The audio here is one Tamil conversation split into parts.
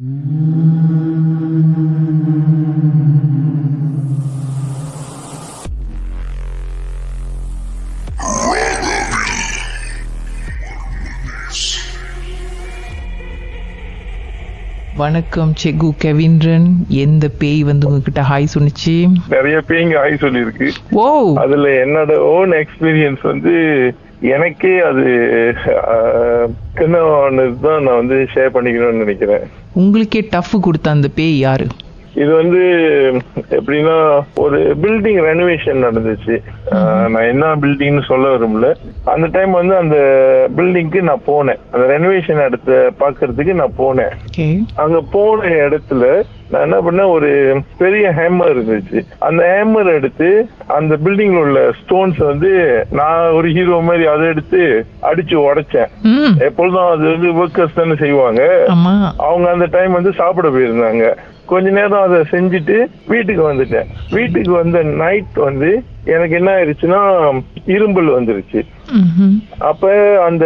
வணக்கம் செகு கெவின்றன். எந்த பேய் வந்து உங்ககிட்ட ஹாய் சொன்னுச்சு? நிறைய பேய்ங்க ஆய் சொல்லியிருக்கு. ஓ! அதுல என்னோட ஓன் எக்ஸ்பீரியன்ஸ் வந்து எனக்கே அது தான் நான் வந்து ஷேர் பண்ணிக்கணும்னு நினைக்கிறேன். உங்களுக்கே டஃப் கொடுத்த அந்த பேய் யாரு? இது வந்து எப்படின்னா ஒரு பில்டிங் ரெனோவேஷன் நடந்துச்சு. நான் என்ன பில்டிங்னு சொல்ல விரும்பல. அந்த டைம் வந்து அந்த பில்டிங்க்கு நான் போனேன். அந்த ரெனோவேஷன் இடத்த பாக்குறதுக்கு நான் போனேன். அங்க போன இடத்துல நான் என்ன பண்ணேன் ஒரு பெரிய ஹேமர் இருந்துச்சு. அந்த ஹேமர் எடுத்து அந்த பில்டிங்ல உள்ள ஸ்டோன்ஸ் வந்து நான் ஒரு ஹீரோ மாதிரி அதை எடுத்து அடிச்சு உடைச்சேன். எப்பொழுதும் அது வந்து ஒர்க்கர்ஸ் தானே செய்வாங்க. அவங்க அந்த டைம் வந்து சாப்பிட போயிருந்தாங்க. கொஞ்ச நேரம் அதை செஞ்சுட்டு வீட்டுக்கு வந்துட்டேன். வீட்டுக்கு வந்த நைட் வந்து எனக்கு என்ன ஆயிடுச்சுன்னா இரும்பல் வந்துருச்சு. அப்ப அந்த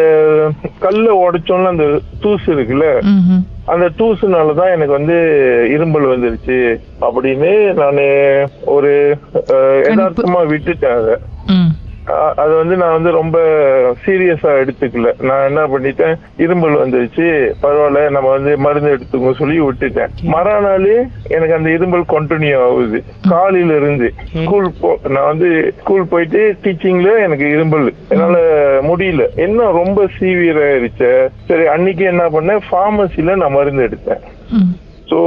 கல்ல உடைச்சோம்ல அந்த தூசு இருக்குல்ல. அந்த தூசுனாலதான் எனக்கு வந்து இரும்பல் வந்துருச்சு அப்படின்னு நானு ஒரு அஹ், யதார்த்தமா விட்டுட்டேன் அதை. அது வந்து நான் வந்து ரொம்ப சீரியஸா எடுத்துக்கல. நான் என்ன பண்ணிட்டேன்? இரும்பல் வந்துருச்சு. பரவாயில்ல நம்ம வந்து மருந்து எடுத்துக்கோ சொல்லி விட்டுட்டேன். மறுநாள் எனக்கு அந்த இரும்பல் கண்டினியூ ஆகுது. காலையில இருந்து ஸ்கூல் போ நான் வந்து ஸ்கூல் போயிட்டு டீச்சிங்ல எனக்கு இரும்பல். என்னால முடியல. என்ன ரொம்ப சீவியர் ஆயிருச்சு. சரி அன்னைக்கு என்ன பண்ணேன்? ஃபார்மசில நான் மருந்து எடுத்தேன். சோ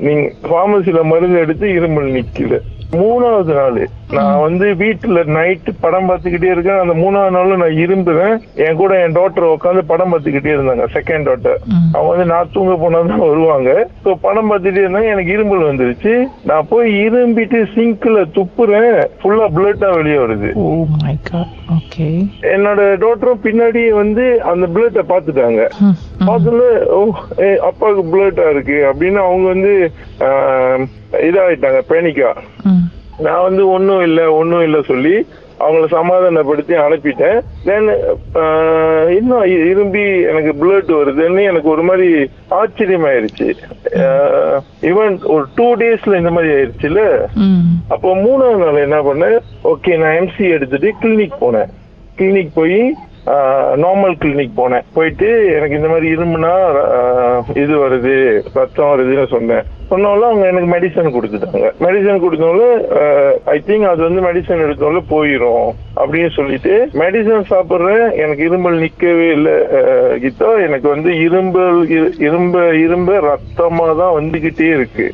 நீங்க பார்மசில மருந்து எடுத்து இருமல் நிக்கல. மூணாவது நாள். நான் வந்து வீட்டுல நைட் படம் பார்த்துக்கிட்டே இருக்கேன். அந்த மூணாவது நாள் நான் இரும்புறேன் என் கூட என் டாக்டர் உட்காந்து படம் பார்த்துக்கிட்டே இருந்தாங்க. Second doctor. அவங்க வந்து நான் தூங்க போனாதான் வருவாங்க. சோ படம் பார்த்துட்டே இருந்தாங்க எனக்கு இருமல் வந்துருச்சு. நான் போய் இரும்பிட்டு சிங்க்ல துப்புறேன். ஃபுல்லா பிளட்டா வெளியே வருது. ஓகே என்னோட டாக்டரும் பின்னாடி வந்து அந்த பிளட்டை பார்த்துட்டாங்க. ஏ அப்பாவுக்கு பிளட்டா இருக்கு அப்படின்னு அவங்க வந்து இதாயிட்டாங்க பேனிக்கா. நான் வந்து ஒன்றும் இல்லை ஒன்றும் இல்லை சொல்லி அவங்கள சமாதானப்படுத்தி அனுப்பிட்டேன். தென் இன்னும் இரும்பி எனக்கு பிளட் வருதுன்னு எனக்கு ஒரு மாதிரி ஆச்சரியமாயிருச்சு. ஈவன் ஒரு டூ டேஸ்ல இந்த மாதிரி ஆயிருச்சுல. அப்போ மூணாவது நாள் என்ன பண்ணேன்? ஓகே நான் எம்சி எடுத்துட்டு கிளினிக் போனேன். கிளினிக் போய் நார்மல் கிளினிக் போனேன். போயிட்டு எனக்கு இந்த மாதிரி இருமுனா ஆஹ், இது வருது ரத்தம் வருதுன்னு சொன்னேன். சொன்னாலும் அவங்க எனக்கு மெடிசன் கொடுத்துட்டாங்க. மெடிசன் கொடுத்தோம்ல ஐ திங்க் அது வந்து மெடிசன் எடுத்தோம்ல போயிடும் அப்படின்னு சொல்லிட்டு மெடிசன் சாப்பிடுறேன். எனக்கு இருமல் நிக்கவே இல்லை கீதா. எனக்கு வந்து இரும்பல் இரு- இரும்ப இரும்ப ரத்தமா தான் வந்துகிட்டே இருக்கு.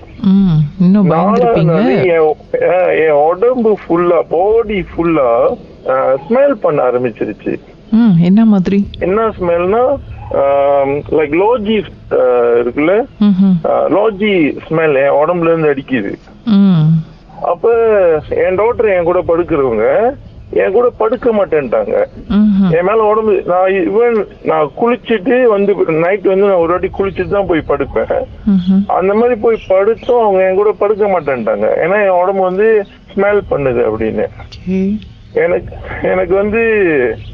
என் உடம்பு ஃபுல்லா பாடி ஃபுல்லா ஸ்மெல் பண்ண ஆரம்பிச்சிருச்சு. என்ன மாதிரி என்ன ஸ்மெல்னா லைக் லோஜி இருக்குல்ல. லோஜி ஸ்மெல் என் உடம்புல இருந்து அடிக்குது. அப்ப என் டாக்டர் என் கூட படுக்கிறவங்க என் கூட படுக்க மாட்டேன்ட்டாங்க. என் மேல உடம்பு நான் ஈவன் நான் குளிச்சுட்டு வந்து நைட் வந்து நான் ஒரு வாட்டி குளிச்சுட்டு தான் போய் படுப்பேன். அந்த மாதிரி போய் படுத்தும் அவங்க என் கூட படுக்க மாட்டேன்ட்டாங்க ஏன்னா என் உடம்பு வந்து ஸ்மெல் பண்ணுது அப்படின்னு எனக்கு எனக்கு வந்து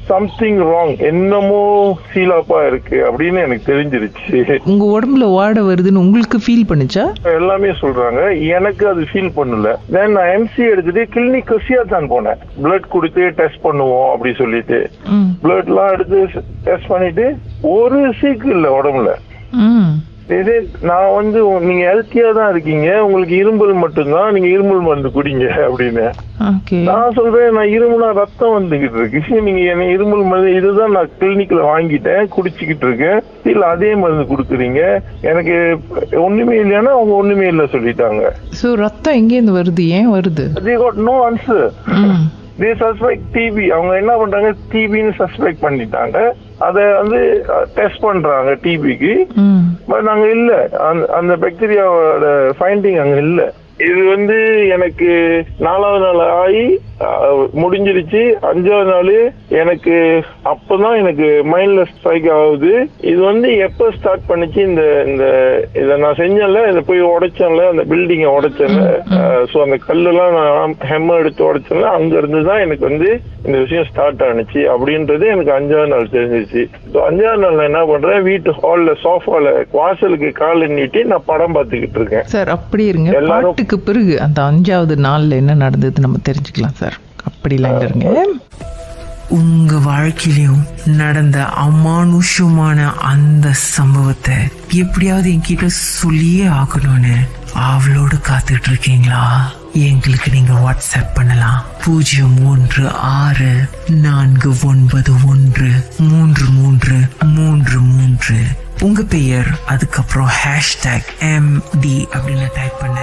சம்திங் ராங் என்னமோ சீலாப்பா இருக்கு அப்படின்னு எனக்கு தெரிஞ்சிருச்சு. உங்க உடம்புல வாட வருதுன்னு உங்களுக்கு ஃபீல் பண்ணுச்சா? எல்லாமே சொல்றாங்க. எனக்கு அது ஃபீல் பண்ணல. தென் நான் எம்சி எடுத்துட்டு கிளினிக் கசியா தான் போனேன். பிளட் கொடுத்து டெஸ்ட் பண்ணுவோம் அப்படி சொல்லிட்டு. ம். பிளட் எல்லாம் எடுத்து டெஸ்ட் பண்ணிட்டு ஒரு சீக்கு இல்ல உடம்புல. நான் வந்து நீங்க ஹெல்த்தியா தான் இருக்கீங்க. உங்களுக்கு இரும்பல் மட்டும்தான். நீங்க இருமல் மருந்து குடிங்க அப்படின்னு. நான் சொல்றேன் நான் இருமுனா ரத்தம் வந்துகிட்டு இருக்கு. நீங்க என்ன இருமல் மருந்து இதுதான் நான் கிளினிக்ல வாங்கிட்டேன் குடிச்சுக்கிட்டு இருக்கேன். இல்ல அதே மருந்து கொடுக்குறீங்க. எனக்கு ஒண்ணுமே இல்லைன்னா அவங்க ஒண்ணுமே இல்ல சொல்லிட்டாங்க. ஸோ ரத்தம் எங்கேருந்து வருது? ஏன் வருது? Got no answer. ம். தே சஸ்பெக்ட் டிபி அவங்க என்ன பண்றாங்க? டிபின்னு சஸ்பெக்ட் பண்ணிட்டாங்க. அத வந்து டெஸ்ட் பண்றாங்க டிபிக்கு. பட் நாங்க இல்ல. அந்த பாக்டீரியாவோட ஃபைண்டிங் அங்க இல்ல. இது வந்து எனக்கு நாலாவது நாள் ஆகி முடிஞ்சிருச்சு. அஞ்சாவது நாள் எனக்கு அப்பதான் எனக்கு மைண்ட்ல ஸ்ட்ரைக் ஆகுது. இது வந்து எப்ப ஸ்டார்ட் பண்ணுச்சு? இந்த இந்த இத நான் செஞ்சேன்ல இதை போய் உடைச்சேன்ல அந்த பில்டிங்கை உடைச்சேன்ல. சோ அந்த கல்லெல்லாம் நான் ஹெம்ம எடுத்து உடைச்சேன்ல அங்க இருந்து தான் எனக்கு வந்து இந்த விஷயம் ஸ்டார்ட் ஆனுச்சு. அப்படின்றது எனக்கு அஞ்சாவது நாள் தெரிஞ்சிச்சு ஸோ அஞ்சாவது நாள் நான் என்ன பண்றேன்? வீட்டு ஹால்ல சோஃபால வாசலுக்கு கால் நீட்டி நான் படம் பார்த்துக்கிட்டு இருக்கேன். சார் அப்படி இருங்க. எல்லாரும்- அதுக்கு பிறகு அந்த அஞ்சாவது நாளில் என்ன நடந்தது நம்ம தெரிஞ்சுக்கலாம் சார். அப்படி இருங்க உங்க வாழ்க்கையிலும் நடந்த அமானுஷமான அந்த சம்பவத்தை எப்படியாவது என்கிட்ட சொல்லியே ஆகணும்னு அவளோடு காத்துட்டு இருக்கீங்களா எங்களுக்கு நீங்க வாட்ஸ்அப் பண்ணலாம். பூஜ்ஜியம் மூன்று ஆறு நான்கு ஒன்பது ஒன்று மூன்று மூன்று மூன்று மூன்று. உங்க பெயர் அதுக்கப்புறம் ஹேஷ்டேக் எம் டி அப்படின்னு டைப் பண்ண.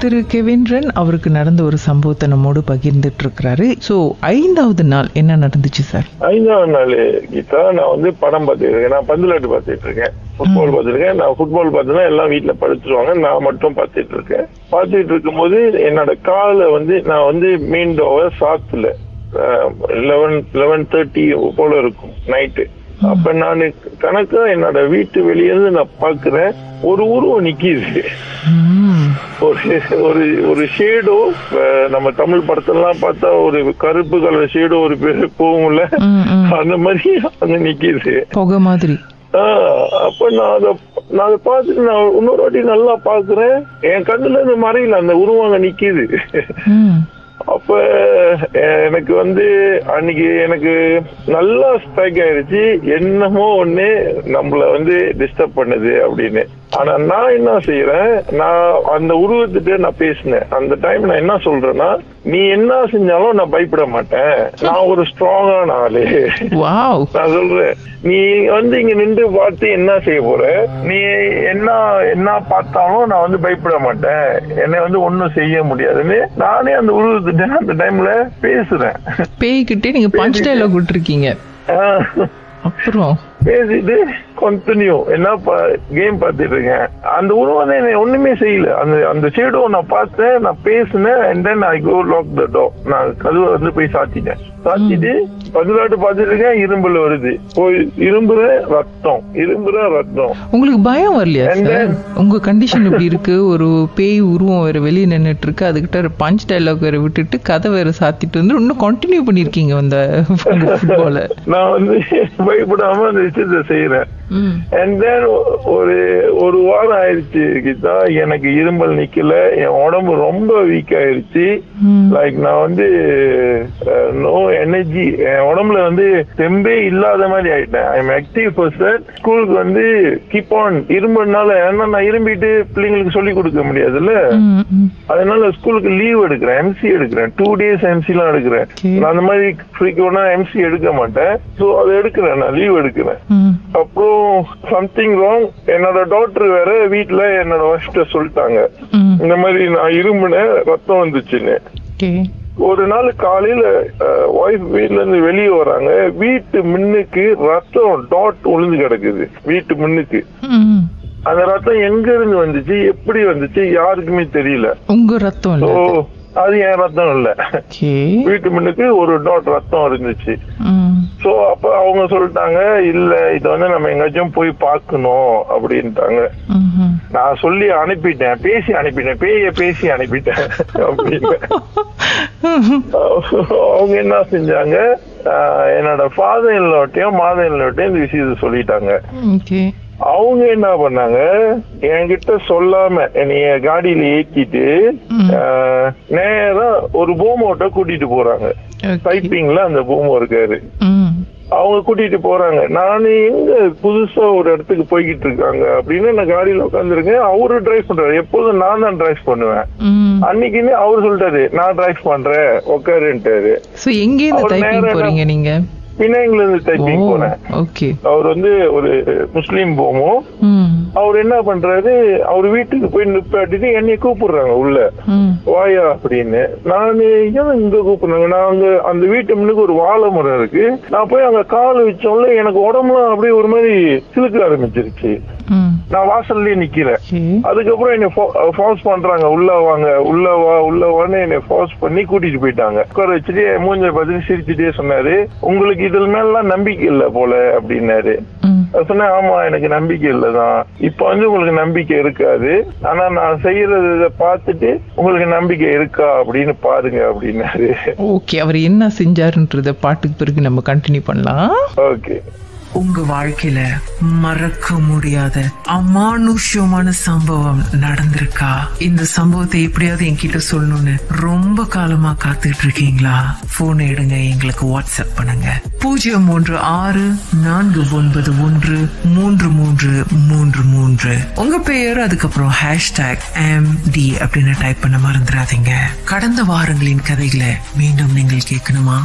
திரு கெவின்ரன் அவருக்கு நடந்த ஒரு சம்பவத்தை நம்மோடு பகிர்ந்துட்டு இருக்கிறாரு ஸோ ஐந்தாவது நாள் என்ன நடந்துச்சு சார் ஐந்தாவது நாள் கீதா நான் வந்து படம் பார்த்துட்டு இருக்கேன். நான் பந்துலாட்டு பார்த்துட்டு இருக்கேன் ஃபுட்பால் பார்த்துருக்கேன் நான் ஃபுட்பால் பார்த்தேன்னா எல்லாம் வீட்டுல படுத்துருவாங்க. நான் மட்டும் பார்த்துட்டு இருக்கேன் பார்த்துட்டு இருக்கும்போது என்னோட காலை வந்து நான் வந்து மெயின் டோவை சாத்துல லெவன் லெவன் தேர்ட்டி போல இருக்கும் நைட்டு அப்ப நான் கணக்கா என்னோட வீட்டு வெளியே இருந்து நான் பாக்குறேன். ஒரு உருவம் நிக்கிது. ஒரு ஒரு ஒரு ஷேடோ நம்ம தமிழ் படத்தெல்லாம் பார்த்தா ஒரு கருப்பு கலர் ஷேடோ ஒரு பேர் போகும்ல. அந்த மாதிரி அங்க நிக்கிது. புகை மாதிரி. அப்ப நான் அத நான் அதை பார்த்துட்டு நான் இன்னொரு வாட்டி நல்லா பாக்குறேன். என் கண்ணுல இருந்து மறையல அந்த உருவம் அங்க நிக்கிது. அப்ப எனக்கு வந்து அன்னைக்கு எனக்கு நல்லா ஸ்ட்ரைக் ஆயிருச்சு. என்னமோ ஒண்ணு நம்மள வந்து டிஸ்டர்ப் பண்ணுது அப்படின்னு. ஆனா நான் என்ன செய்யறேன் நான் அந்த உருவத்திட்ட நான் பேசினேன். அந்த டைம் நான் என்ன சொல்றேன்னா நீ என்ன செஞ்சாலும் நான் பயப்பட மாட்டேன். நான் ஒரு ஸ்ட்ராங்கான ஆளு. நான் சொல்றேன். நீ வந்து இங்க நின்று பார்த்து என்ன செய்ய போற? நீ என்ன என்ன பார்த்தாலும் நான் வந்து பயப்பட மாட்டேன். என்னை வந்து ஒண்ணும் செய்ய முடியாதுன்னு நானே அந்த உருவத்திட்ட அந்த டைம்ல பேசுறேன். பேய்கிட்டே நீங்க பஞ்ச் டைலாக் விட்டுருக்கீங்க. அப்புறம்? பேசிட்டு கண்டினியூ என்ன கேம் பார்த்துட்டு இருக்கேன். அந்த உருவம் வந்து என்னை ஒண்ணுமே செய்யல. அந்த அந்த ஷேடோ நான் பார்த்தேன் நான் பேசினேன் and then I go lock the door நான் கதவை வந்து போய் சாத்திட்டேன். சாத்திட்டு பதிலாட்டு பார்த்துட்டு இருக்கேன் இரும்புல வருது. போய் இரும்புற ரத்தம் இரும்புற ரத்தம். உங்களுக்கு பயம் வரலையா சார் உங்க கண்டிஷன் இப்படி இருக்கு ஒரு பேய் உருவம் வேற வெளியே நின்னுட்டு இருக்கு அதுகிட்ட பஞ்ச் டைலாக் வேற விட்டுட்டு கதை வேற சாத்திட்டு வந்து இன்னும் கண்டினியூ பண்ணிருக்கீங்க அந்த ஃபுட்பால நான் வந்து பயப்படாம அந்த விஷயத்த செய்யறேன் அண்ட் தென் ஒரு ஒரு வாரம் ஆயிடுச்சு கீதா. எனக்கு இருமல் நிக்கல. என் உடம்பு ரொம்ப வீக் ஆயிடுச்சு. லைக் நான் வந்து நோ எனர்ஜி என் உடம்புல வந்து தெம்பே இல்லாத மாதிரி ஆயிட்டேன். ஐ எம் ஆக்டிவ் பர்சன் ஸ்கூலுக்கு வந்து கீப் ஆன் இரும்புனால ஏன்னா நான் இரும்பிட்டு பிள்ளைங்களுக்கு சொல்லி கொடுக்க முடியாதுல்ல. அதனால ஸ்கூலுக்கு லீவ் எடுக்கிறேன். எம்சி எடுக்கிறேன். டூ டேஸ் எம்சி எல்லாம் எடுக்கிறேன். நான் அந்த மாதிரி ஃப்ரீக்வெண்டா எம்சி எடுக்க மாட்டேன். சோ அதை எடுக்கிறேன். நான் லீவ் எடுக்கிறேன். அப்புறம் சம்திங் ராங் என்னோட டாக்டர் வேற வீட்ல என்னோட ஒய்ஃப்ட சொல்லிட்டாங்க. ம். இந்த மாதிரி நான் இருமுனேன் ரத்தம் வந்துச்சுன்னு. ஒரு நாள் காலையில ஒய்ஃப் வீட்ல இருந்து வெளியே வராங்க. வீட்டு முன்னுக்கு ரத்தம் டாட் உளுந்து கிடக்குது. வீட்டு முன்னுக்கு. ம். அந்த ரத்தம் எங்க இருந்து வந்துச்சு? எப்படி வந்துச்சு? யாருக்குமே தெரியல. உங்க ரத்தம் ஓ அது என் ரத்தம் இல்ல. வீட்டு முன்னுக்கு ஒரு டாட் ரத்தம் இருந்துச்சு. சோ அப்ப அவங்க சொல்லிட்டாங்க இல்ல இத வந்து நம்ம எங்கேயாச்சும் போய் பார்க்கணும் அப்படின்ட்டாங்க. நான் சொல்லி அனுப்பிட்டேன் பேசி அனுப்பிட்டேன் பேய பேசி அனுப்பிட்டேன் அப்படின்னு அவங்க என்ன செஞ்சாங்க என்னோட ஃபாதர் இல்லோட்டையும் மாதர் இல்லோட்டையும் இந்த விஷயத்த சொல்லிட்டாங்க. அவங்க என்ன பண்ணாங்க? என்கிட்ட சொல்லாம என்னைய காடியில ஏத்திட்டு நேரா ஒரு பூமோட்ட கூட்டிட்டு போறாங்க. டைப்பிங்ல அந்த பூமோ இருக்காரு. அவங்க கூட்டிட்டு போறாங்க. நான் எங்க புதுசா ஒரு இடத்துக்கு போய்கிட்டு இருக்காங்க அப்படின்னு நான் காடியில உட்காந்துருக்கேன் அவரு டிரைவ் பண்றாரு. எப்போதும் நான் தான் டிரைவ் பண்ணுவேன். அன்னைக்குன்னு அவர் சொல்லிட்டாரு நான் டிரைவ் பண்றேன் உட்காருன்ட்டாரு சோ எங்க இருந்து அவர் டைப்பிங் நேரா போறீங்க நீங்க? பினாங்ல இருந்து டைப்பிங் போனேன் அவர் வந்து ஒரு முஸ்லீம் போமோ. அவர் என்ன பண்றாரு அவர் வீட்டுக்கு போய் நிப்பாட்டிட்டு என்னைய கூப்பிடுறாங்க உள்ள. வாயா அப்படின்னு. நான் ஏன் இங்க கூப்பிடுறாங்க? நான் அங்க அந்த வீட்டு முன்னுக்கு ஒரு வாழை மரம் இருக்கு. நான் போய் அங்க கால் வச்சோம்ல எனக்கு உடம்புலாம் அப்படியே ஒரு மாதிரி சிலுக்க ஆரம்பிச்சிருச்சு. நான் வாசல்லயே நிக்கிறேன் அதுக்கப்புறம் என்னை ஃபோர்ஸ் பண்றாங்க. உள்ள வாங்க உள்ள வா உள்ள வான்னு என்னை ஃபோர்ஸ் பண்ணி கூட்டிட்டு போயிட்டாங்க. உட்கார வச்சுட்டு மூஞ்ச பார்த்துட்டு சிரிச்சுட்டே சொன்னாரு. உங்களுக்கு இதுல மேலாம் நம்பிக்கை இல்ல போல அப்படின்னாரு. சொன்னேன் ஆமா எனக்கு நம்பிக்கை இல்லதான் இப்ப வந்து உங்களுக்கு நம்பிக்கை இருக்காது. ஆனா நான் செய்யறத பார்த்துட்டு உங்களுக்கு நம்பிக்கை இருக்கா அப்படின்னு பாருங்க அப்படின்னாரு. ஓகே அவர் என்ன செஞ்சாருன்றத பாட்டுக்கு பிறகு நம்ம கண்டினியூ பண்ணலாம். ஓகே. உங்க வாழ்க்கையில மறக்க முடியாத அமானுஷ்யமான சம்பவம் நடந்திருக்கா? இந்த சம்பவத்தை எப்படியாவது என்கிட்ட சொல்லணும்னு ரொம்ப காலமா காத்துட்டு இருக்கீங்களா? போன் எடுங்க எங்களுக்கு வாட்ஸ்அப் பண்ணுங்க. பூஜ்ஜியம் மூன்று ஆறு நான்கு ஒன்பது ஒன்று மூன்று மூன்று மூன்று மூன்று. உங்க பெயர் அதுக்கப்புறம் ஹேஷ்டாக் எம் டி அப்படின்னு டைப் பண்ண மறந்துடாதீங்க. கடந்த வாரங்களின் கதைகளை மீண்டும் நீங்கள் கேட்கணுமா?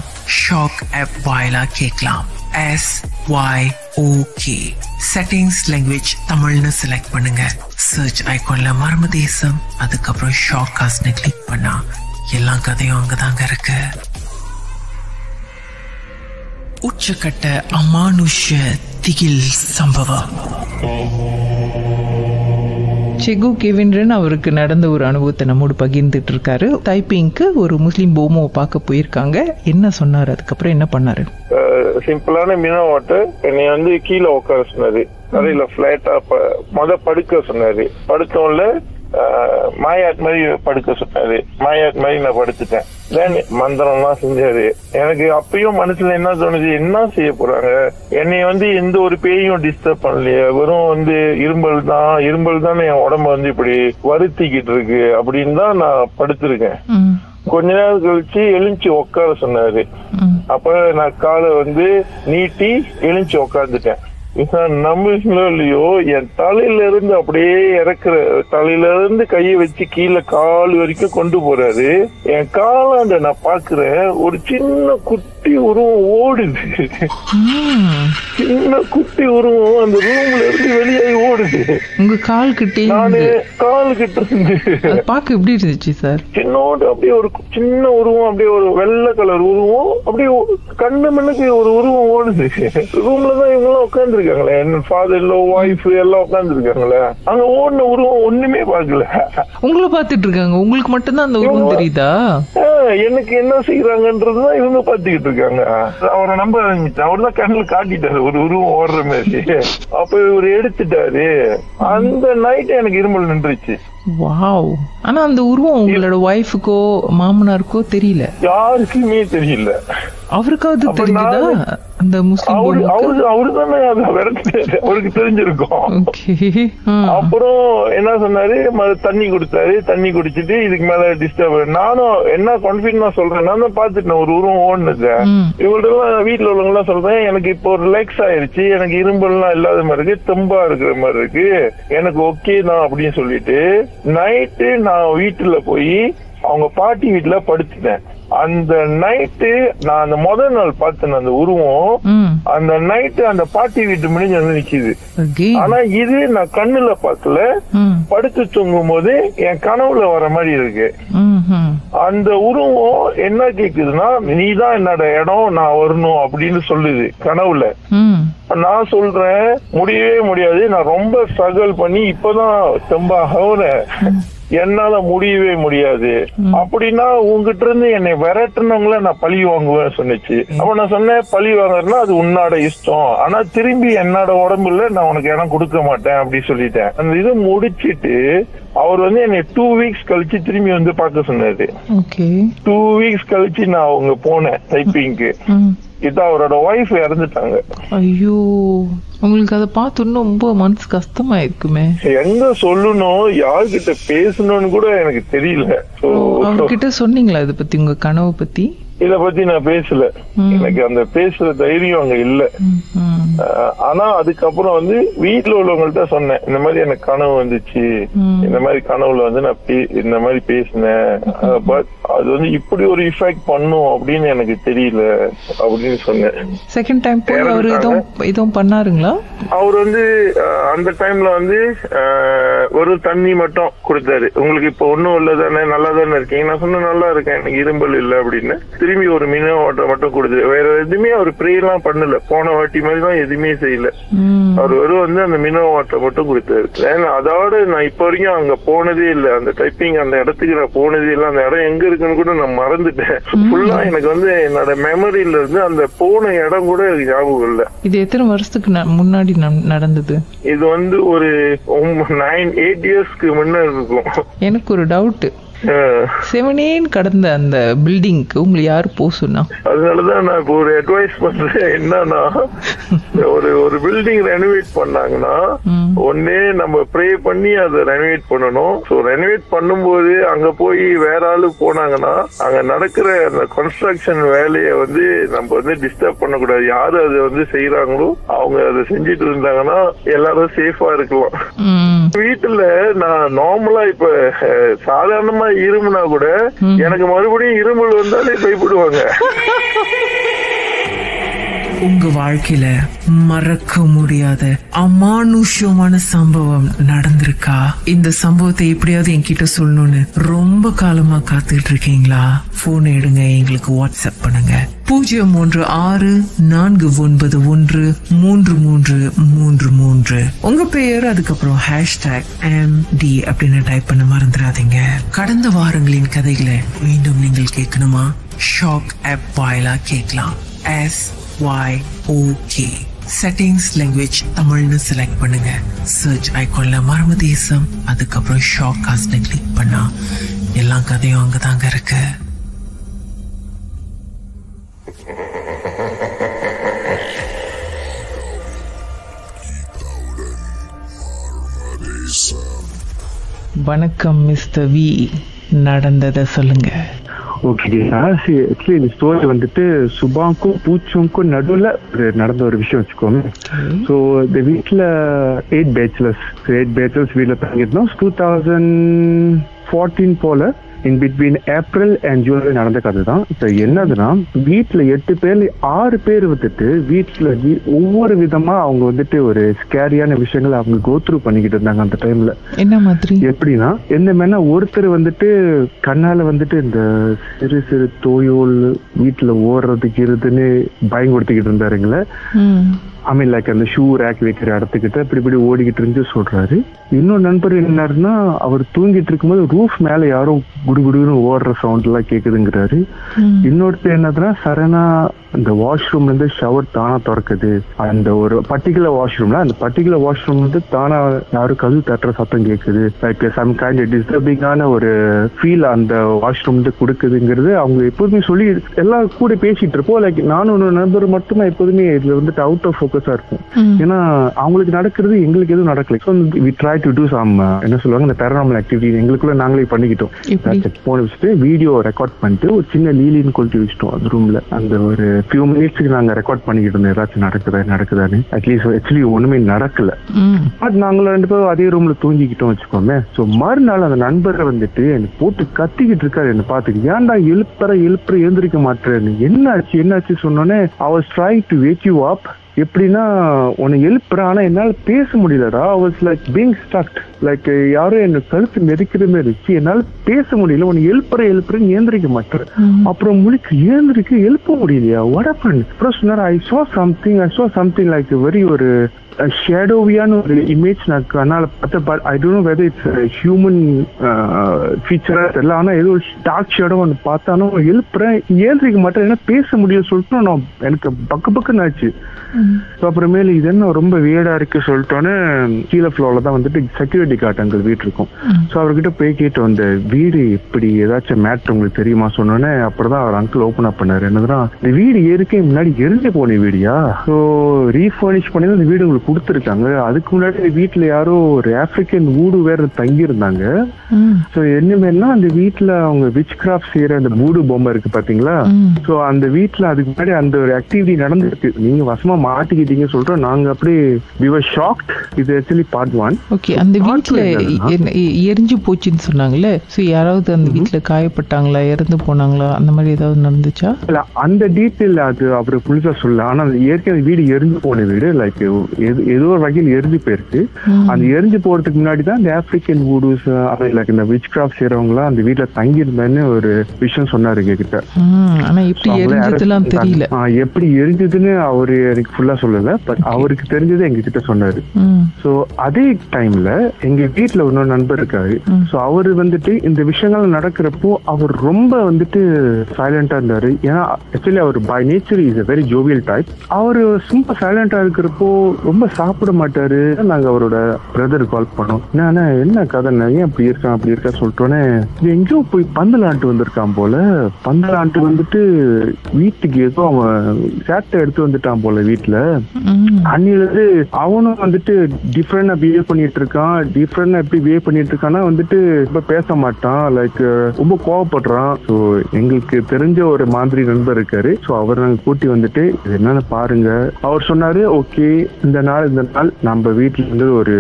ஷாக் ஆப் வாயிலா கேட்கலாம். S Y okay settings language தமிழ்னு செலக்ட் பண்ணுங்க. சர்ச் ஐகான்ல மர்ம தேசம் அதுக்கப்புறம் ஷாக் காஸ்ட்னு கிளிக் பண்ணா எல்லா கதையும் அங்கதாங்க இருக்கு. உச்சக்கட்ட அமானுஷ திகில் சம்பவம். செகு கெவின்ரன் அவருக்கு நடந்த ஒரு அனுபவத்தை நம்மோடு பகிர்ந்துட்டு இருக்காரு டைப்பிங்க்கு ஒரு முஸ்லீம் போமோவை பார்க்க போயிருக்காங்க. என்ன சொன்னாரு? அதுக்கப்புறம் என்ன பண்ணாரு? சிம்பிளான மினோ வாட்டர் என்னை வந்து கீழே உட்கார சொன்னாரு. தரையில பிளாட்டா மொத படுக்க சொன்னாரு. படுத்தோம்ல மாயாட் மாதிரி படுக்க சொன்னாரு. மாயாட் மாதிரி நான் படுத்துட்டேன். தென் மந்திரம்லாம் செஞ்சாரு. எனக்கு அப்பயும் மனசுல என்ன தோணுது என்ன செய்ய போறாங்க? என்னை வந்து எந்த ஒரு பேயும் டிஸ்டர்ப் பண்ணலையே. வெறும் வந்து இரும்பல் தான் இரும்பல் தான் என் உடம்ப வந்து இப்படி வருத்திக்கிட்டு இருக்கு அப்படின்னு தான் நான் படுத்திருக்கேன். கொஞ்ச நேரம் கழிச்சு எழுஞ்சி உட்கார சொன்னாரு. அப்ப நான் காலை வந்து நீட்டி எழுஞ்சி உக்காந்துட்டேன் நம்புங்களோ இல்லையோ என் தலையில இருந்து அப்படியே இறக்குற தலையில இருந்து கையை வச்சு கீழே கால் வரைக்கும் கொண்டு போறாரு. என் காலாண்ட நான் பாக்குறேன் ஒரு சின்ன குட்டி உருவம் ஓடுது. சின்ன குட்டி உருவம் அந்த ரூம்ல இருந்து வெளியாகி ஓடுது. உங்க கால் கிட்டே நானு கால் கிட்ட இருந்து. அது பார்க்க எப்படி இருந்துச்சு சார்? சின்னோண்டு அப்படியே ஒரு சின்ன உருவம் அப்படியே ஒரு வெள்ளை கலர் உருவம் அப்படியே கண்ணு மண்ணுக்கு ஒரு உருவம் ஓடுது. ரூம்ல தான் இவங்க எல்லாம் உட்காந்துருக்காங்களே என் ஃபாதர் இல்ல ஒய்ஃப் எல்லாம் உட்காந்துருக்காங்களே அங்க ஓடின உருவம் ஒண்ணுமே பார்க்கல. உங்களை பார்த்துட்டு இருக்காங்க உங்களுக்கு மட்டும்தான் அந்த உருவம் தெரியுதா? எனக்கு என்ன செய்யறாங்கன்றதுதான் இவங்க பாத்துக்கிட்டு இருக்காங்க அவரை நம்ப அவர் தான் கண்ணுல காட்டிட்டாரு. ஒரு உருவம் ஓடுற மாதிரி. அப்ப இவர் எடுத்துட்டாரு. அந்த நைட் எனக்கு இருமல் நின்றுச்சு. வாவ் ஆனா அந்த உருவம் உங்களோட ஒய்ஃபுக்கோ மாமனாருக்கோ தெரியல? யாருக்குமே தெரியல. அவருக்காவது தெரிஞ்சுதா? அந்த முஸ்லிம் அவரு அவரு அவரு தானே அவருக்கு தெரிஞ்சிருக்கும். அப்புறம் என்ன சொன்னாரு? தண்ணி கொடுத்தாரு தண்ணி குடிச்சிட்டு இதுக்கு மேல டிஸ்டர்ப் நானும் என்ன கான்பிடன்டா சொல்றேன்? நான் தான் பாத்துட்டேன் ஒரு உருவம் ஓடுனது. இவங்கள்ட்ட எல்லாம் வீட்டுல உள்ளவங்க எல்லாம் சொல்றேன் எனக்கு இப்போ ரிலாக்ஸ் ஆயிருச்சு எனக்கு இரும்பல்லாம் இல்லாத மாதிரி இருக்கு தெம்பா இருக்கிற மாதிரி இருக்கு எனக்கு ஓகே தான் அப்படின்னு சொல்லிட்டு நைட்டு நான் வீட்டுல போய் அவங்க பாட்டி வீட்டுல படுத்துட்டேன். அந்த நைட்டு நான் அந்த முதல் நாள் பார்த்தேன் அந்த உருவம் அந்த நைட்டு அந்த பாட்டி வீட்டு முடிஞ்சு நிக்குது. ஆனா இது நான் கண்ணுல பார்க்கல. படுத்து தூங்கும் போது என் கனவுல வர மாதிரி இருக்கு. அந்த உருவம் என்ன கேக்குதுன்னா நீதான் என்னோட இடம் நான் வரணும் அப்படின்னு சொல்லுது கனவுல. நான் சொல்றேன் முடியவே முடியாது. நான் ரொம்ப ஸ்ட்ரகிள் பண்ணி இப்பதான் தெம்பாக என்னால முடியவே முடியாது. அப்படின்னா உங்ககிட்ட இருந்து என்னை விரட்டுனவங்கள நான் பழி வாங்குவேன் சொன்னுச்சு. அப்ப நான் சொன்னேன் பழி வாங்குறேன்னா அது உன்னோட இஷ்டம். ஆனா திரும்பி என்னோட உடம்புல நான் உனக்கு இடம் கொடுக்க மாட்டேன் அப்படி சொல்லிட்டேன். அந்த இது முடிச்சிட்டு அவர் வந்து என்னை டூ வீக்ஸ் கழிச்சு திரும்பி வந்து பார்க்க சொன்னாரு. டூ வீக்ஸ் கழிச்சு நான் அவங்க போனேன் டைப்பிங்க்கு இது அவரோட ஒய்ஃப் இறந்துட்டாங்க. ஐயோ உங்களுக்கு அதை பார்த்து இன்னும் ரொம்ப மனசு கஷ்டமா இருக்குமே எங்க சொல்லணும் யார்கிட்ட பேசணும்னு கூட எனக்கு தெரியல. அவர்கிட்ட சொன்னீங்களா இதை பத்தி உங்க கனவை பத்தி? இத பத்தி நான் பேசல. எனக்கு அந்த பேசுற தைரியம் அங்க இல்ல. ஆனா அதுக்கப்புறம் வந்து வீட்டுல உள்ளவங்கள்ட்ட சொன்னேன் இந்த மாதிரி எனக்கு கனவு வந்துச்சு. இந்த மாதிரி கனவுல வந்து நான் இந்த மாதிரி பேசினேன். பட் அது வந்து இப்படி ஒரு இஃபெக்ட் பண்ணும் அப்படின்னு எனக்கு தெரியல அப்படின்னு சொன்னேன். செகண்ட் டைம் போய் அவர் எதுவும் எதுவும் பண்ணாருங்களா? அவர் வந்து அந்த டைம்ல வந்து ஒரு தண்ணி மட்டும் கொடுத்தாரு. உங்களுக்கு இப்ப ஒண்ணும் இல்ல தானே நல்லா தானே இருக்கீங்க? நான் சொன்னேன் நல்லா இருக்கேன் எனக்கு இரும்பல் இல்ல அப்படின்னு. திரும்பி ஒரு மினோ வாட்டர் மட்டும் கொடுத்தாரு வேற எதுவுமே அவர் ப்ரே எல்லாம் பண்ணல. போன வாட்டி மாதிரி தான் எதுவுமே செய்யல. அவர் வெறும் வந்து அந்த மினோ வாட்டர் மட்டும் கொடுத்தாரு. ஏன்னா அதோட நான் இப்ப வரைக்கும் அங்க போனதே இல்ல. அந்த டைப்பிங் அந்த இடத்துக்கு நான் போனதே இல்ல. அந்த இடம் எங்க இருக்குன்னு கூட நான் மறந்துட்டேன். ஃபுல்லா எனக்கு வந்து என்னோட மெமரியில இருந்து அந்த போன இடம் கூட எனக்கு ஞாபகம் இல்ல. இது எத்தனை வருஷத்துக்கு முன்னாடி நடந்தது? இது வந்து ஒரு நைன் எயிட் இயர்ஸ்க்கு முன்ன இருக்கும். எனக்கு ஒரு டவுட் செவனேன்னு கடந்த அந்த பில்டிங்க்கு உங்களை யாரு சொன்னா? அதனாலதான் நான் இப்போ ஒரு அட்வைஸ் பண்றேன். என்னன்னா ஒரு ஒரு பில்டிங் ரெனோவேட் பண்ணாங்கன்னா. ஒன்னே நம்ம ப்ரே பண்ணி அதை ரெனோவேட் பண்ணணும். ஸோ ரெனோவேட் பண்ணும்போது அங்க போய் வேற ஆளு போனாங்கன்னா அங்க நடக்கிற அந்த கன்ஸ்ட்ரக்ஷன் வேலையை வந்து நம்ம வந்து டிஸ்டர்ப் பண்ணக்கூடாது. யாரு அதை வந்து செய்யறாங்களோ அவங்க அதை செஞ்சுட்டு இருந்தாங்கன்னா எல்லாரும் சேஃபா இருக்கலாம். வீட்டுல நான் நார்மலா இப்ப சாதாரணமா இருமுனா கூட எனக்கு மறுபடியும் இருமல் வந்தாலே பயப்படுவாங்க. உங்க வாழ்க்கையில மறக்க முடியாத அமானுஷ்யமான சம்பவம் நடந்திருக்கா? இந்த சம்பவத்தை எப்படியாவது என்கிட்ட சொல்லணும்னு ரொம்ப காலமா காத்துட்டு இருக்கீங்களா? போன் எடுங்க எங்களுக்கு வாட்ஸ்அப் பண்ணுங்க. பூஜ்ஜியம் மூன்று ஆறு நான்கு ஒன்பது ஒன்று மூன்று மூன்று மூன்று மூன்று. உங்க பெயர் அதுக்கப்புறம் ஹேஷ்டாக் எம் டி அப்படின்னு டைப் பண்ண மறந்துடாதீங்க. கடந்த வாரங்களின் கதைகளை மீண்டும் நீங்கள் கேட்கணுமா? ஷாக் ஆப் வாயிலா கேட்கலாம். S Y okay settings language தமிழ்னு செலக்ட் பண்ணுங்க. சர்ச் ஐகான்ல மர்ம தேசம் அதுக்கப்புறம் ஷாக் காஸ்ட்ல கிளிக் பண்ணா எல்லா கதையும் அங்கதாங்க இருக்கு. வணக்கம் மிஸ்டர் வி நடந்ததை சொல்லுங்கள் ஓகே ஆக்சுவலி இந்த ஸ்டோரி வந்துட்டு சுபாங்க்கும் பூச்சுக்கும் நடுவில் நடந்த ஒரு விஷயம் வச்சுக்கோங்க. ஸோ இந்த வீட்டில் எயிட் பேச்சுலர்ஸ் எயிட் பேச்சுலர்ஸ் வீட்டில் தங்கியிருந்தோம். டூ தௌசண்ட் ஃபோர்டீன் போல in between April and July நடந்த கதை தான் இப்போ என்னதுன்னா வீட்டில் எட்டு பேர் ஆறு பேர் வந்துட்டு வீட்டில் ஒவ்வொரு விதமா அவங்க வந்துட்டு ஒரு ஸ்கேரியான விஷயங்களை அவங்க கோத்ரூ பண்ணிக்கிட்டு இருந்தாங்க அந்த டைம்ல என்ன மாதிரி? எப்படின்னா என்ன மேனா ஒருத்தர் வந்துட்டு கண்ணால வந்துட்டு இந்த சிறு சிறு தோயோல் வீட்டுல ஓடுறதுக்கு இருதுன்னு பயன்படுத்திக்கிட்டு இருந்தாருங்களே. ஐ மீன் லைக் அந்த ஷூ ரேக் வைக்கிற இடத்துக்கிட்ட இப்படி இப்படி ஓடிக்கிட்டு இருந்து சொல்றாரு. இன்னொரு நண்பர் என்னாருன்னா அவர் தூங்கிட்டு இருக்கும்போது ரூஃப் மேல யாரோ குடுகுடுன்னு ஓடுற சவுண்ட் எல்லாம் கேக்குதுங்கிறாரு. இன்னொருத்தர் என்னதுன்னா சரணா இந்த வாஷ்ரூம்ல இருந்து ஷவர் தானா திறக்குது. அந்த ஒரு பர்டிகுலர் வாஷ்ரூம்ல அந்த பர்டிகுலர் வாஷ்ரூம் வந்து தானா யாரும் கதவு தட்டுற சத்தம் கேக்குது. லைக் சம் கைண்ட் டிஸ்டர்பிங்கான ஒரு ஃபீல் அந்த வாஷ்ரூம் வந்து கொடுக்குதுங்கிறது அவங்க எப்போதுமே சொல்லி எல்லாம் கூட பேசிட்டு இருப்போம். லைக் நானும் ஒரு நண்பர் மட்டும் எப்போதுமே இதுல வந்துட்டு அவுட் ஆஃப் ஃபோக்கஸா இருக்கும். ம். ஏன்னா அவங்களுக்கு நடக்கிறது எங்களுக்கு எதுவும் நடக்கல. So we try to do some என்ன சொல்லுவாங்க இந்த பேரனாமல் ஆக்டிவிட்டி எங்களுக்குள்ள நாங்களே பண்ணிக்கிட்டோம்? போன வச்சுட்டு வீடியோ ரெக்கார்ட் பண்ணிட்டு ஒரு சின்ன லீலின்னு கொளுத்தி வச்சுட்டோம். அந்த ரூம்ல அந்த ஒரு ஃபியூ மினிட்ஸ்க்கு நாங்க ரெக்கார்ட் பண்ணிக்கிட்டு இருந்தோம். ஏதாச்சும் நடக்குதா நடக்குதான்னு. அட்லீஸ்ட் ஆக்சுவலி ஒண்ணுமே நடக்கல. பட் நாங்களும் ரெண்டு பேரும் அதே ரூம்ல தூங்கிக்கிட்டோம் வச்சுக்கோமே. ஸோ மறுநாள் அந்த நண்பரை வந்துட்டு எனக்கு போட்டு கத்திக்கிட்டு இருக்காரு என்ன பார்த்துட்டு ஏன்டா எழுப்புற எழுப்புற எழுந்திருக்க மாட்டேன்னு என்னாச்சு என்னாச்சு சொன்னோன்னே அவர் try to wake you up எப்படின்னா உன்னை எழுப்புற ஆனா என்னால பேச முடியலடா. Was like being stuck like யாரும் என்ன கழுத்து நெருக்கிற மாதிரி இருந்துச்சு. என்னால பேச முடியல. உன்னை எழுப்புற எழுப்புறேன்னு ஏந்திரிக்க மாட்டேன் அப்புறம் முழிக்கு ஏந்திரிக்க எழுப்ப முடியலையா? Happened? அப்புறம் சொன்னார் I saw something I saw something like very ஒரு ஷேடோவியான ஒரு இமேஜ் நான் கண்ணால பார்த்தேன் but I don't whether it's human ஃபீச்சரா தெரியல. ஆனா ஏதோ டார்க் ஷேடோ ஒன்று பார்த்தாலும் எழுப்புறேன் ஏந்திரிக்க மாட்டேன் ஏன்னா பேச முடியல சொல்லிட்டு நான் எனக்கு பக்கு பக்குன்னு ஆச்சு. ஸோ அப்புறமேல இது என்ன ரொம்ப வியடா இருக்கு சொல்லிட்டோன்னே கீழே ஃப்ளோர்ல தான் வந்துட்டு செக்யூரிட்டி கார்டு அங்கே வீடு இருக்கும் ஸோ அவர்கிட்ட போய் கேட்டு வந்த வீடு எப்படி? ஏதாச்சும் மேட்ரு உங்களுக்கு தெரியுமா? சொன்னோன்னே அப்புறம் அவர் அங்கிள் ஓப்பன் அப் பண்ணாரு. என்னதுன்னா இந்த வீடு ஏற்கே முன்னாடி எரிஞ்சு போன வீடியா? ஸோ ரீஃபர்னிஷ் பண்ணி அந்த வீடு உங்களுக்கு கொடுத்துருக்காங்க. அதுக்கு முன்னாடி வீட்டுல யாரோ ஒரு ஆப்பிரிக்கன் ஊடு வேற தங்கி இருந்தாங்க ம் ஸோ என்னமேனா அந்த வீட்டுல அவங்க விச் கிராஃப்ட் செய்யற அந்த மூடு பொம்மை இருக்கு பாத்தீங்களா? ஸோ அந்த வீட்ல அதுக்கு முன்னாடி அந்த ஒரு ஆக்டிவிட்டி நடந்திருக்கு. நீங்க வசமா மாட்டிக்கிட்டீங்க சொல்றோம் நாங்க அப்படியே வி வர் ஷாக்ட் இது ஆக்சுவலி பார்ட் ஒன் ஓகே அந்த எ- எரிஞ்சு போச்சுன்னு சொன்னாங்கல்ல? ஸோ யாராவது அந்த வீட்ல காயப்பட்டாங்களா இறந்து போனாங்களா அந்த மாதிரி ஏதாவது நடந்துச்சா? இல்ல அந்த டீட்டெயில் அது அவரு புதுசா சொல்ல ஆனா ஏற்கனவே வீடு எரிஞ்சு போன வீடு லைக் ஏதோ ஒரு வகையில் எரிஞ்சு போயிருக்கு. அந்த எரிஞ்சு போறதுக்கு முன்னாடி தான் இந்த ஆப்பிரிக்கன் வூடுஸ் லைக் இந்த விச் கிராஃப்ட் செய்யறவங்களாம் அந்த வீட்டுல தங்கி இருந்தேன்னு ஒரு விஷயம் சொன்னாரு எங்ககிட்ட எப்படி எரிஞ்சதுன்னு அவரு எனக்கு ஃபுல்லா சொல்லல பட் அவருக்கு தெரிஞ்சது எங்க கிட்ட சொன்னாரு. சோ அதே டைம்ல எங்க வீட்ல இன்னொரு நண்பர் இருக்காரு. சோ அவரு வந்துட்டு இந்த விஷயங்கள் நடக்கிறப்போ அவர் ரொம்ப வந்துட்டு சைலண்டா இருந்தாரு. ஏன்னா actually our by nature is a very jovial type அவரு ரொம்ப சைலண்டா இருக்கிறப்போ ரொம்ப சாப்பிட மாட்டாரு. நாங்க அவரோட பிரதர் கால் பண்ணோம். என்ன என்ன கதை? ஏன் அப்படி இருக்கான் அப்படி இருக்கா சொல்லிட்டோன்னே "இவன் எங்கேயோ போய் பந்தலாண்டு வந்திருக்கான் போல. பந்தலாண்டு வந்துட்டு வீட்டுக்கு ஏதோ அவன் சேட்டை எடுத்து வந்துட்டான் போல வீட்டுல அன்னிலிருந்து அவனும் வந்துட்டு டிஃப்ரெண்டா பிஹேவ் பண்ணிட்டு இருக்கான். டிஃப்ரெண்டா எப்படி பிஹேவ் பண்ணிட்டு இருக்கான்னா வந்துட்டு ரொம்ப பேச மாட்டான். லைக் ரொம்ப கோவப்படுறான். ஸோ எங்களுக்கு தெரிஞ்ச ஒரு மாதிரி நண்பர் இருக்காரு. ஸோ அவர் நாங்க கூட்டி வந்துட்டு என்னன்னு பாருங்க. அவர் சொன்னாரு ஓகே இந்த நாள் இந்த நாள் நம்ம வீட்டுல இருந்து ஒரு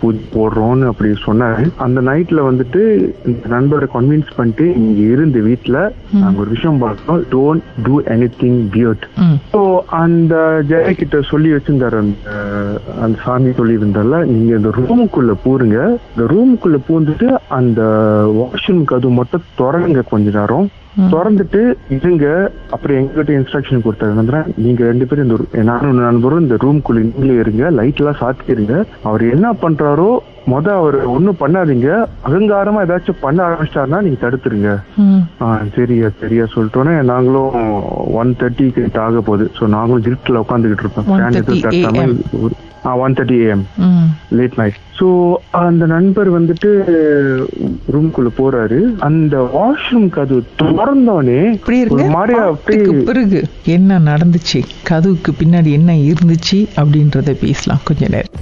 பூஜை போடுறோம்னு அப்படி சொன்னாரு. அந்த நைட்ல வந்துட்டு இந்த நண்பரை கன்வின்ஸ் பண்ணிட்டு இங்க இருந்து வீட்டுல நாங்க ஒரு விஷயம் பார்த்தோம். Don't do anything beard so அந்த ஜெய கிட்ட சொல்லி வச்சிருந்தாரு அந்த அந்த சாமி சொல்லி இருந்தால நீங்க இந்த ரூமுக்குள்ள பூருங்க. இந்த ரூமுக்குள்ள பூந்துட்டு அந்த வாஷ்ரூம் கதவு மட்டும் திறங்க கொஞ்ச நேரம். திறந்துட்டு இருங்க. அப்புறம் எங்ககிட்ட இன்ஸ்ட்ரக்ஷன் கொடுத்தாரு. நீங்க ரெண்டு பேரும் இந்த நானும் நண்பரும் இந்த ரூம்குள்ள நீங்களே இருங்க. லைட் எல்லாம் சாத்திருங்க அவர் என்ன பண்றாரோ முத அவர் ஒண்ணும் பண்ணாதீங்க. அகங்காரமா ஏதாச்சும் பண்ண ஆரம்பிச்சிட்டாருன்னா நீங்க தடுத்துருங்க. சரியா சரியா சொல்லிட்டோன்னே நாங்களும் ஒன் தேர்ட்டி கிட்ட ஆக போகுது. ஸோ நாங்களும் இருட்டில் உட்காந்துக்கிட்டு இருப்போம். 1:30 ஃபேன் எதுவும் தட்டாம ஆ one thirty AM late night so அந்த நண்பர் வந்துட்டு ரூம்குள்ள போறாரு. அந்த வாஷ்ரூம் கதவு திறந்தோடனே மாதிரியா பிறகு என்ன நடந்துச்சு? கதவுக்கு பின்னாடி என்ன இருந்துச்சு? அப்படின்றத பேசலாம். கொஞ்ச நேரம்.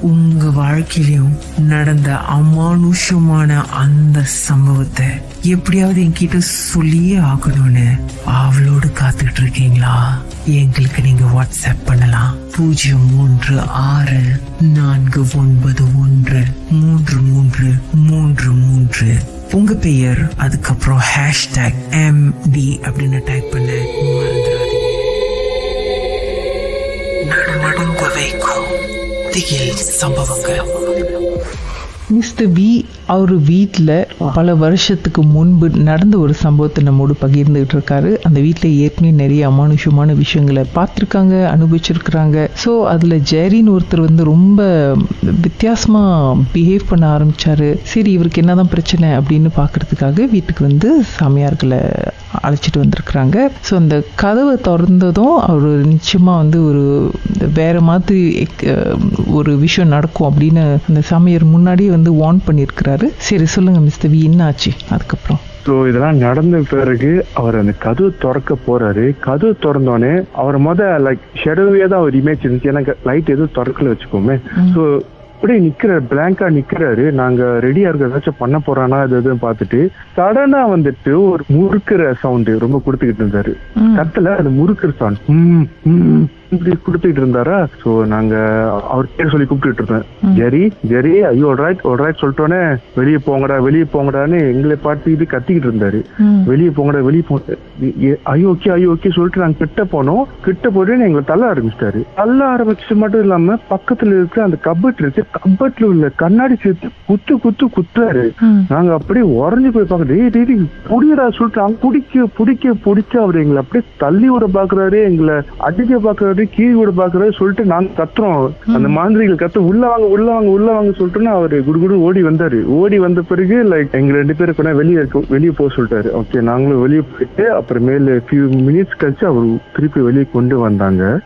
உங்க வாழ்க்கையிலும் நடந்த அமானுஷமான அந்த சம்பவத்தை எப்படியாவது என்கிட்ட சொல்லியே ஆகணும்னு அவளோடு காத்துக்கிட்டு இருக்கீங்களா? எங்களுக்கு நீங்க வாட்ஸ்அப் பண்ணலாம். பூஜ்ஜியம் மூன்று ஆறு நான்கு ஒன்பது ஒன்று மூன்று மூன்று மூன்று மூன்று. உங்க பெயர் அதுக்கப்புறம் ஹேஷ்டேக் எம் டி அப்படின்னு டைப் பண்ண. திகில் சம்பவங்கள் மிஸ்டர் வி அவர் வீட்டில் பல வருஷத்துக்கு முன்பு நடந்த ஒரு சம்பவத்தை நம்மோடு பகிர்ந்துகிட்டு இருக்காரு. அந்த வீட்டில் ஏற்கனவே நிறைய அமானுஷமான விஷயங்களை பார்த்துருக்காங்க அனுபவிச்சிருக்கிறாங்க. ஸோ அதில் ஜெரின்னு ஒருத்தர் வந்து ரொம்ப வித்தியாசமாக பிஹேவ் பண்ண ஆரம்பித்தார் சரி இவருக்கு என்னதான் பிரச்சனை அப்படின்னு பார்க்கறதுக்காக வீட்டுக்கு வந்து சாமியார்களை அழைச்சிட்டு வந்திருக்கிறாங்க. ஸோ அந்த கதவை திறந்ததும் அவர் நிச்சயமாக வந்து ஒரு வேறு மாதிரி ஒரு விஷயம் நடக்கும் அப்படின்னு அந்த சாமியார் முன்னாடியே வந்து வார்ன் பண்ணியிருக்கிறாரு. சரி சொல்லுங்க மிஸ்டர் வி என்ன ஆச்சு அதுக்கப்புறம். ஸோ இதெல்லாம் நடந்த பிறகு அவர் அந்த கதவு திறக்க போறாரு. கதவு திறந்தோடனே அவர் முத லைக் ஷெடோவே தான் ஒரு இமேஜ் இருந்துச்சு. ஏன்னா லைட் எதுவும் திறக்கல வச்சுக்கோமே. ஸோ அப்படியே நிக்கிறாரு பிளாங்கா நிக்கிறாரு. நாங்க ரெடியா இருக்க ஏதாச்சும் பண்ண போறானா அது எதுவும் பார்த்துட்டு சடனா வந்துட்டு ஒரு முறுக்குற சவுண்ட் ரொம்ப கொடுத்துக்கிட்டு இருந்தாரு. கத்துல அது முறுக்குற சவுண்ட் இப்படி கொடுத்துக்கிட்டு இருந்தாரா? சோ நாங்க அவர் பேர் சொல்லி கூப்பிட்டுட்டு இருந்தேன் ஜெரி ஜெரி ஐயோ ரைட் ரைட் சொல்லிட்டோன்னே வெளியே போங்கடா வெளியே போங்கடான்னு எங்களை பார்த்துக்கிட்டு கத்திக்கிட்டு இருந்தாரு. வெளியே போங்கடா வெளியே போங்க ஐயோ ஓகே ஐயோ ஓகே சொல்லிட்டு நாங்க கிட்ட போனோம். கிட்ட போட்டு எங்களை தள்ள ஆரம்பிச்சிட்டாரு. தள்ள ஆரம்பிச்சது மட்டும் இல்லாம பக்கத்துல இருக்க அந்த கப்பட் இருக்கு கப்பட்ல உள்ள கண்ணாடி சேர்த்து குத்து குத்து குத்துறாரு. நாங்க அப்படியே உறைஞ்சு போய் பார்க்க டேய் டேய் டேய், புடிடா சொல்லிட்டு அங்க பிடிக்க பிடிக்க பிடிக்க அவர் எங்களை அப்படியே தள்ளி விட பாக்குறாரு எங்களை அடிக்க பாக்குறாரு. கீழ் விட பாக்குறாரு சொல்லிட்டு நாங்க கத்துறோம். அந்த மாந்திரிகள் கத்து உள்ள வாங்க உள்ள வாங்க உள்ள வாங்க சொல்லிட்டுன்னு அவரு குடுகுடு ஓடி வந்தாரு. ஓடி வந்த பிறகு லைக் எங்க ரெண்டு பேரும் கூட வெளியே இருக்க வெளியே போக சொல்லிட்டாரு. ஓகே நாங்களும் வெளியே போயிட்டு அப்புறமேல ஃபியூ மினிட்ஸ் கழிச்சு அவர் திருப்பி வெளியே கொண்டு வந்தாங்க.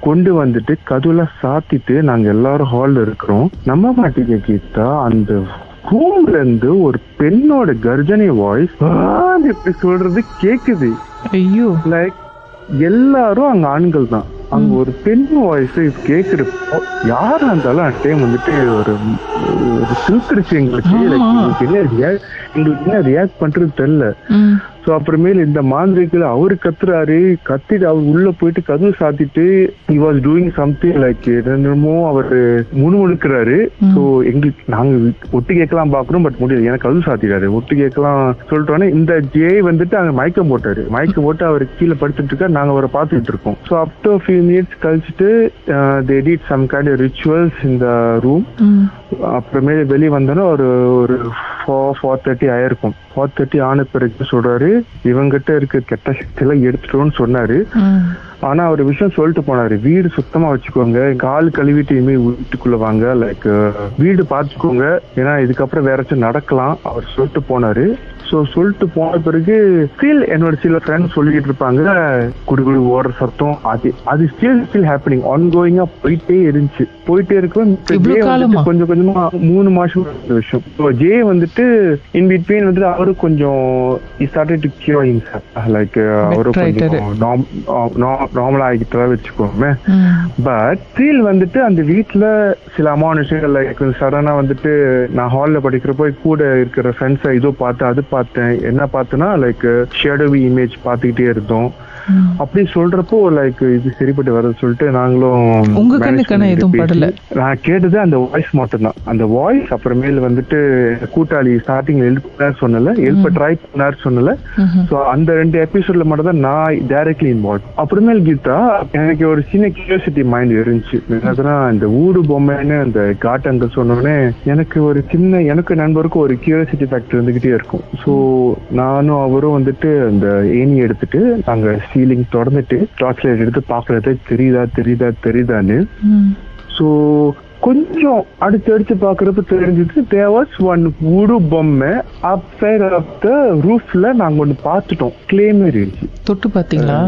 கொண்டு வந்துட்டு கதவுல சாத்திட்டு நாங்க எல்லாரும் ஹால்ல இருக்கிறோம். நம்ப மாட்டீங்க கீதா அந்த ரூம்ல இருந்து ஒரு பெண்ணோட கர்ஜனை வாய்ஸ் எப்படி சொல்றது கேக்குது. ஐயோ. லைக் எல்லாரும் அங்க ஆண்கள் தான். அங்க ஒரு பெண் வாய்ஸ் கேக்குறப்போ யாரா இருந்தாலும் அந்த டைம் வந்துட்டு ஒரு ஒரு சிலுத்துருச்சு எங்களுக்கு. எங்களுக்கு என்ன எங்களுக்கு என்ன ரியாக்ட் பண்றது தெரியல. சோ அப்புறமேல் இந்த மாந்திரிகள் அவரு கத்துறாரு. கத்திட்டு அவர் உள்ள போயிட்டு கதவு சாத்திட்டு he was doing something like என்னமோ அவரு முணுமுணுக்கிறாரு. சோ எங்களுக்கு நாங்க ஒட்டு கேட்கலாம் பாக்குறோம் பட் முடியல. எனக்கு கதவு சாத்திட்டாரு ஒட்டு கேட்கலாம் சொல்லிட்டோன்னே இந்த ஜே வந்துட்டு அங்க மயக்கம் போட்டாரு. மயக்கம் போட்டு அவர் கீழே படுத்துட்டு இருக்காரு நாங்க அவரை பார்த்துட்டு இருக்கோம் so after few minutes கழிச்சுட்டு they did some kind rituals இந்த ரூம் ம். அப்புறமே வெளியே வந்தோன்னா ஒரு ஒரு ஃபோர் ஃபோர் தேர்ட்டி ஆயிருக்கும். ஃபோர் தேர்ட்டி ஆன பிறகு சொல்றாரு இவங்கிட்ட இருக்க கெட்ட சக்தியெல்லாம் எடுத்துட்டோம்னு சொன்னாரு. ஆனா அவர் விஷயம் சொல்லிட்டு போனாரு வீடு சுத்தமா வச்சுக்கோங்க கால் கழுவிட்டு இனிமே வீட்டுக்குள்ள வாங்க லைக் வீடு பாத்துக்கோங்க ஏன்னா இதுக்கப்புறம் வேற நடக்கலாம் அவர் சொல்லிட்டு போனாரு. சோ சொல்லிட்டு போன பிறகு ஸ்டில் என்னோட சில ஃப்ரெண்ட்ஸ் சொல்லிட்டு இருப்பாங்க. குடுகுடு ஓடுற சத்தம் அது அது ஸ்டில் ஸ்டில் ஹேப்பனிங் ஆன் கோயிங்கா போயிட்டே இருந்துச்சு. போயிட்டே இருக்கும்? கொஞ்சம் கொஞ்சமா மூணு மாசம் விஷயம். So, ஜே வந்துட்டு இன் பிட்வீன் வந்துட்டு அவரு கொஞ்சம் ஸ்டார்டட் டு கியூர் லைக் அவரு. கொஞ்சம் நார்மலா ஆகிட்டதா வச்சுக்கோமே. பட் ஸ்டில் வந்துட்டு அந்த வீட்ல சில அமானுஷங்கள் லைக் சடனா வந்துட்டு நான் ஹால்ல படிக்கிறப்போ கூட இருக்கிற ஃப்ரெண்ட்ஸை இதோ பார்த்தேன் அது பார்த்தேன். என்ன பார்த்தேன்னா லைக் ஷேடோவி இமேஜ் பார்த்துக்கிட்டே இருந்தோம். அப்படி சொல்றப்போ லைக் இது சரிப்பட்டு வருது சொல்லிட்டு நாங்களும் உங்க கண்ணுக்கான எதுவும் படல? நான் கேட்டது அந்த வாய்ஸ் மட்டும்தான். அந்த வாய்ஸ் அப்புறமேல் வந்துட்டு கூட்டாளி ஸ்டார்டிங்ல பண்ணார் சொன்னல ஹெல்ப் ட்ரை பண்ணார் சொன்னல. சோ அந்த ரெண்டு எபிசோட்ல மட்டும் தான் நான் டைரக்ட்லி இன்வால்வ் அப்புறமேல் கீதா எனக்கு ஒரு சின்ன கியூரியாசிட்டி மைண்ட் இருந்துச்சு. என்னதுன்னா இந்த ஊடு பொம்மைன்னு அந்த காட் அங்க சொன்னோடனே எனக்கு ஒரு சின்ன எனக்கு நண்பருக்கும் ஒரு கியூரியாசிட்டி ஃபேக்டர் இருந்துகிட்டே இருக்கும். சோ நானும் அவரும் வந்துட்டு அந்த ஏணி எடுத்துட்டு நாங்க சீலிங் தொடர்ந்துட்டு டார்ச் லைட் எடுத்து பாக்குறது தெரியுதா தெரியுதா தெரியுதான்னு. சோ கொஞ்சம் அடுத்து அடுத்து பாக்குறப்ப தெரிஞ்சது தேர் வாஸ் ஒன் உடு பொம்மை அப் சைட் ஆஃப் த ரூஃப்ல நாங்க ஒண்ணு பார்த்துட்டோம். கிளே மாதிரி இருந்துச்சு. தொட்டு பாத்தீங்களா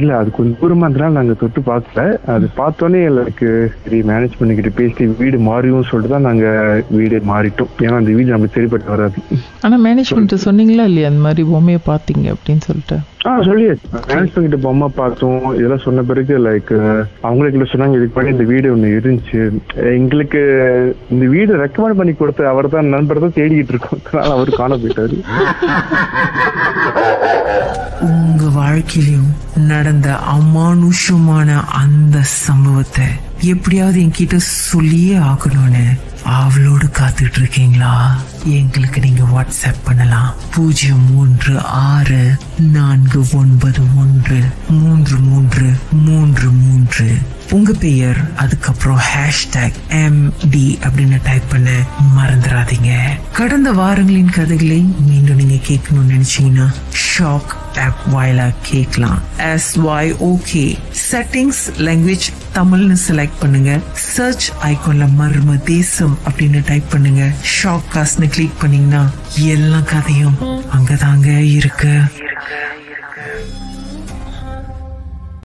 இல்ல அது கொஞ்சம் தூரமா இருந்தனால நாங்க தொட்டு பார்க்கல. அது பார்த்தோன்னே எனக்கு சரி மேனேஜ் பண்ணிக்கிட்டு பேசி வீடு மாறியும் சொல்லிட்டு தான் நாங்க வீடு மாறிட்டோம். ஏன்னா அந்த வீடு நமக்கு சரிப்பட்டு வராது. ஆனா மேனேஜ்மெண்ட் சொன்னீங்களா இல்லையா அந்த மாதிரி பொம்மையை பாத்தீங்க அப்படின்னு சொல்லிட்டு? ஆ சொல்லியாச்சு மேனேஜ் பண்ணிட்டு பொம்மை பார்த்தோம். இதெல்லாம் சொன்ன பிறகு லைக் அவங்களுக்கு சொன்னாங்க இதுக்கு முன்னாடி இந்த வீடு ஒண்ணு இருந்துச்சு. எங்களுக்கு இந்த வீடு ரெக்கமெண்ட் பண்ணி கொடுத்த அவர் தான் நண்பர் தான் தேடிக்கிட்டு இருக்கோம். அதனால அவர் காண போயிட்டாரு. உங்க வாழ்க்கையிலும் நடந்த அமானுஷமான அந்த சம்பவத்தை எப்படியாவது என்கிட்ட சொல்லியே ஆகணும்னு அவளோடு காத்துட்டு இருக்கீங்களா எங்களுக்கு நீங்க வாட்ஸ்அப் பண்ணலாம். பூஜ்ஜியம் மூன்று ஆறு நான்கு ஒன்பது ஒன்று மூன்று மூன்று மூன்று மூன்று. உங்க பெயர் அதுக்கப்புறம் ஹேஷ்டேக் எம் டி அப்படின்னு டைப் பண்ண மறந்துடாதீங்க கடந்த வாரங்களின் கதைகளை மீண்டும் நீங்க கேட்கணும்னு நினைச்சீங்கன்னா ஷாக் ஆப் வாயிலா கேட்கலாம். S Y okay settings language தமிழ்னு செலக்ட் பண்ணுங்க. சர்ச் ஐகோன்ல மர்ம தேசம் அப்படின்னு டைப் பண்ணுங்க. ஷாக் காஸ்ட்னு கிளிக் பண்ணீங்கன்னா எல்லா கதையும் அங்கதாங்க இருக்கு.